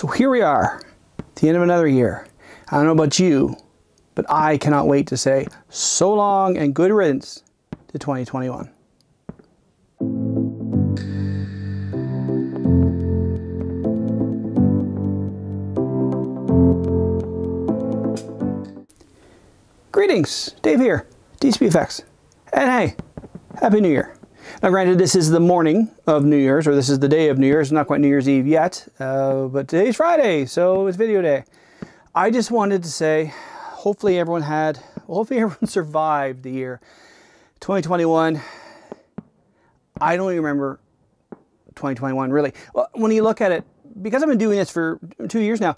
So here we are, the end of another year. I don't know about you, but I cannot wait to say so long and good riddance to 2021. Greetings, Dave here, DCP Effects. And hey, Happy New Year. Now granted, this is the morning of New Year's, or this is the day of New Year's, not quite New Year's Eve yet, uh, but today's Friday, so it's video day. I just wanted to say, hopefully everyone had, hopefully everyone survived the year. 2021, I don't even remember 2021 really. Well, when you look at it, because I've been doing this for two years now,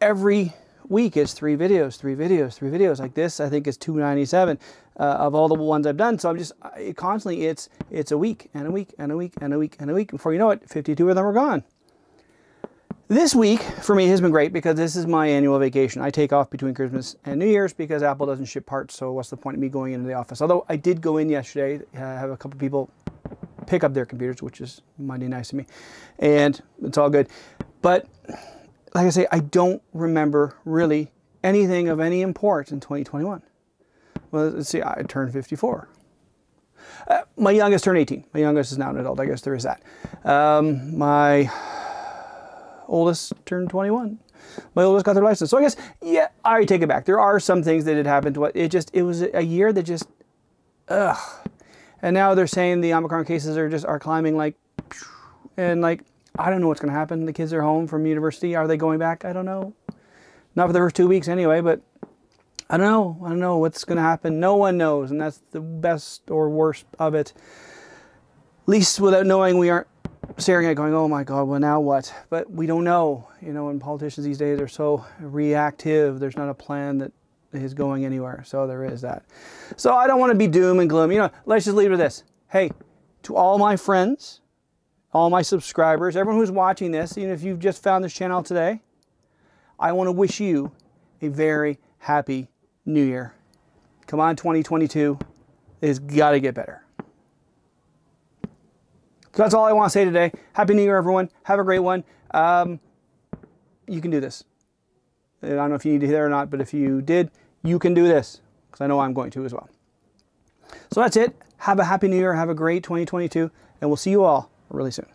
every week is three videos, three videos, three videos. Like this, I think is 297 uh, of all the ones I've done. So I'm just I, constantly, it's it's a week and a week and a week and a week and a week. Before you know it, 52 of them are gone. This week for me has been great because this is my annual vacation. I take off between Christmas and New Year's because Apple doesn't ship parts. So what's the point of me going into the office? Although I did go in yesterday, uh, have a couple people pick up their computers, which is mighty nice of me, and it's all good. But like I say, I don't remember really anything of any import in 2021. Well, let's see, I turned 54. Uh, my youngest turned 18. My youngest is now an adult. I guess there is that. Um, my oldest turned 21. My oldest got their license. So I guess, yeah, I take it back. There are some things that had happened. To it just, it was a year that just, ugh. And now they're saying the Omicron cases are just, are climbing like, and like, I don't know what's going to happen. The kids are home from university. Are they going back? I don't know. Not for the first two weeks anyway, but I don't know. I don't know what's going to happen. No one knows, and that's the best or worst of it. At least without knowing, we aren't staring at going, oh my God, well, now what? But we don't know. You know, and politicians these days are so reactive. There's not a plan that is going anywhere. So there is that. So I don't want to be doom and gloom. You know, let's just leave it with this. Hey, to all my friends, all my subscribers, everyone who's watching this, even if you've just found this channel today, I want to wish you a very happy new year. Come on, 2022. It's got to get better. So that's all I want to say today. Happy New Year, everyone. Have a great one. Um, you can do this. I don't know if you need to hear it or not, but if you did, you can do this because I know I'm going to as well. So that's it. Have a happy new year. Have a great 2022, and we'll see you all really soon.